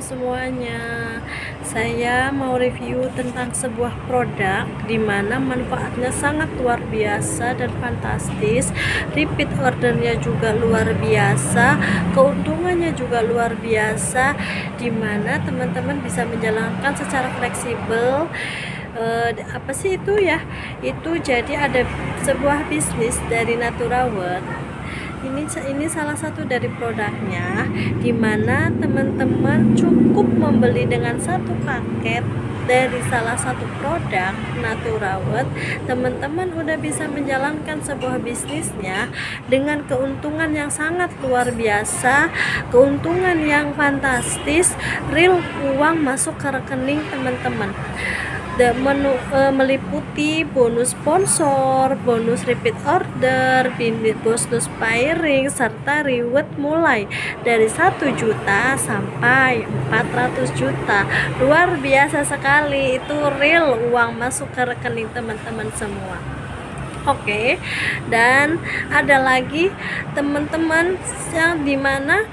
semuanya. Saya mau review tentang sebuah produk Di mana manfaatnya sangat luar biasa dan fantastis. Repeat ordernya juga luar biasa Keuntungannya juga luar biasa Di mana teman-teman bisa menjalankan secara fleksibel. Uh, apa sih itu ya? Itu jadi ada sebuah bisnis dari Natura World ini ini salah satu dari produknya di mana teman-teman cukup membeli dengan satu paket dari salah satu produk Naturawet teman-teman udah bisa menjalankan sebuah bisnisnya dengan keuntungan yang sangat luar biasa keuntungan yang fantastis real uang masuk ke rekening teman-teman menu uh, meliputi bonus sponsor, bonus repeat order, bonus pairing, serta reward mulai dari 1 juta sampai 400 juta. Luar biasa sekali, itu real uang masuk ke rekening teman-teman semua. Oke, okay. dan ada lagi teman-teman yang di mana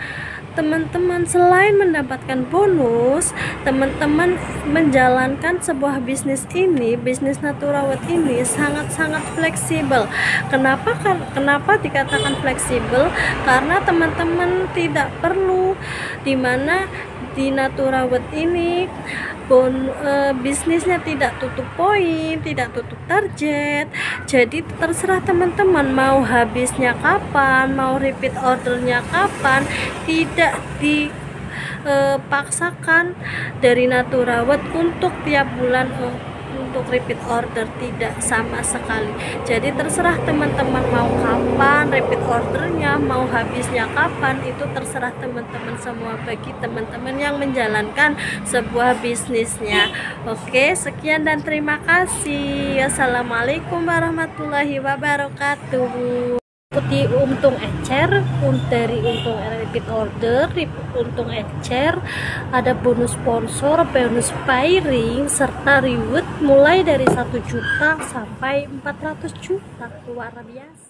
teman-teman selain mendapatkan bonus teman-teman menjalankan sebuah bisnis ini bisnis naturawet ini sangat-sangat fleksibel. Kenapa kan kenapa dikatakan fleksibel? Karena teman-teman tidak perlu di mana di Naturawet ini bon, e, bisnisnya tidak tutup poin, tidak tutup target. Jadi terserah teman-teman mau habisnya kapan, mau repeat ordernya kapan, tidak dipaksakan e, dari Naturawet untuk tiap bulan e, untuk repeat order tidak sama sekali. Jadi terserah teman-teman mau kapan repeat ordernya mau habisnya kapan itu terserah teman-teman semua bagi teman-teman yang menjalankan sebuah bisnisnya. Oke sekian dan terima kasih. Assalamualaikum warahmatullahi wabarakatuh. Ikuti untung ecer dari untung repeat order untung ecer ada bonus sponsor bonus pairing serta reward mulai dari 1 juta sampai 400 juta luar biasa